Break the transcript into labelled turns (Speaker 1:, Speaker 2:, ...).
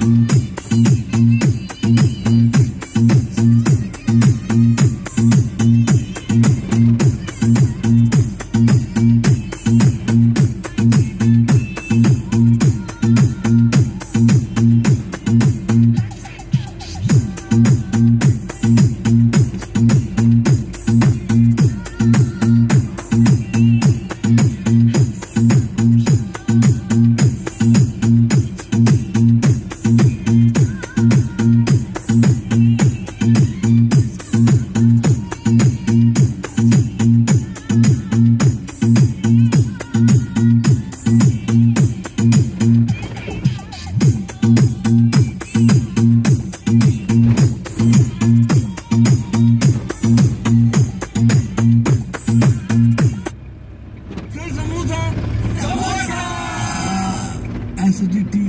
Speaker 1: फिर acidity.